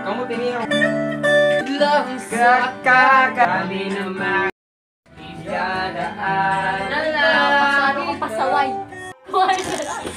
Kamu tiniyaw. Lang sa kami naman. Idadaan na lang. Pasaway. Pasaway.